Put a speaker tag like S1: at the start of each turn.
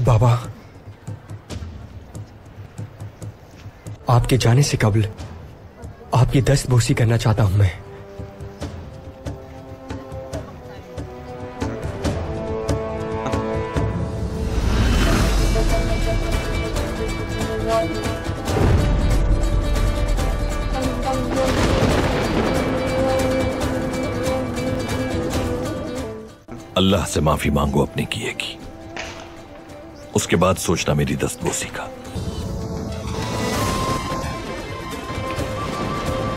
S1: बाबा, आपके जाने से कबल आपकी दस्त बोसी करना चाहता हूँ मैं।
S2: अल्लाह से माफ़ी मांगो अपने किए की। उसके बाद सोचना मेरी दस्तबोसी का।